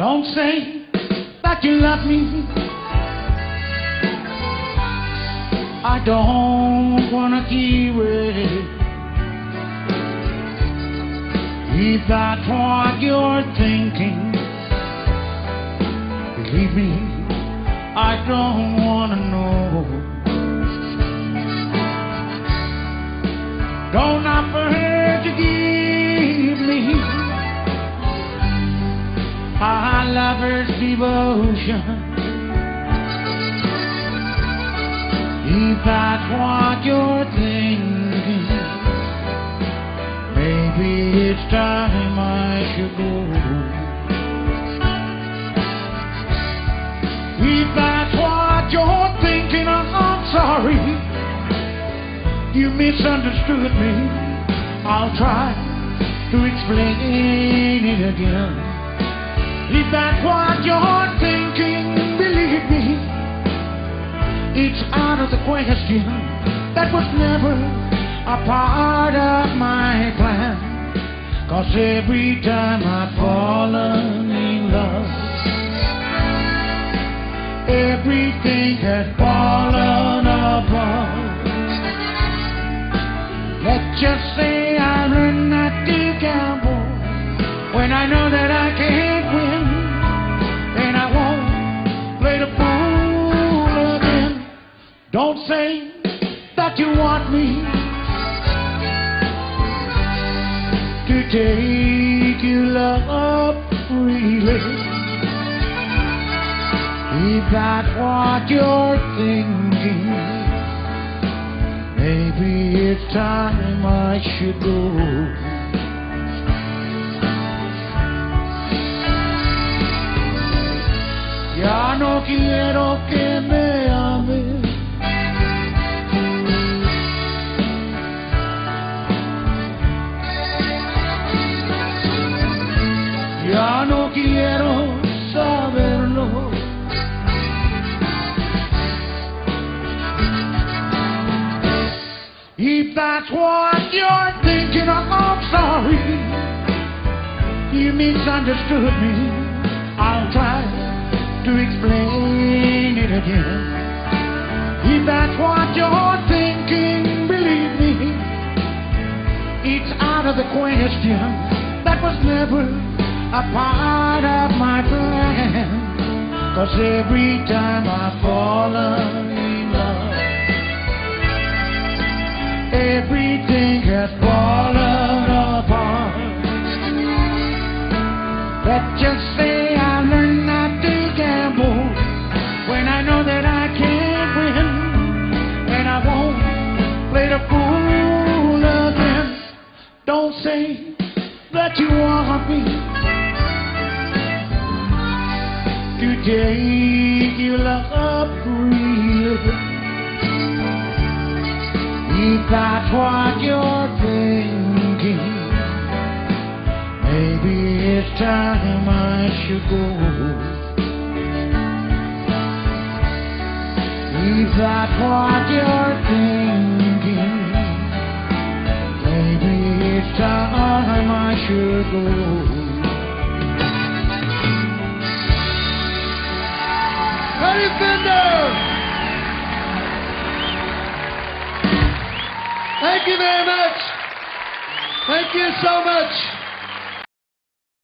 Don't say that you love me. I don't wanna hear it. If that's what you're thinking, believe me, I don't wanna know. Lover's devotion. If that's what you're thinking, maybe it's time I should go. If that's what you're thinking, I'm sorry. You misunderstood me. I'll try to explain it again. If that's what you're thinking, believe me. It's out of the question. That was never a part of my plan. Cause every time I've fallen in love, everything has fallen apart. Let's just say Don't say that you want me to take your love freely. If that's what you're thinking, maybe it's time I should go. Ya no quiero que me misunderstood me. I'll try to explain it again. If that's what you're thinking, believe me, it's out of the question. That was never a part of my plan. Cause every time I've fallen that you to take your love freely. If that's what you're thinking, maybe it's time I should go. If that's what you're thinking, maybe it's time Should Fender! Thank you very much. Thank you so much.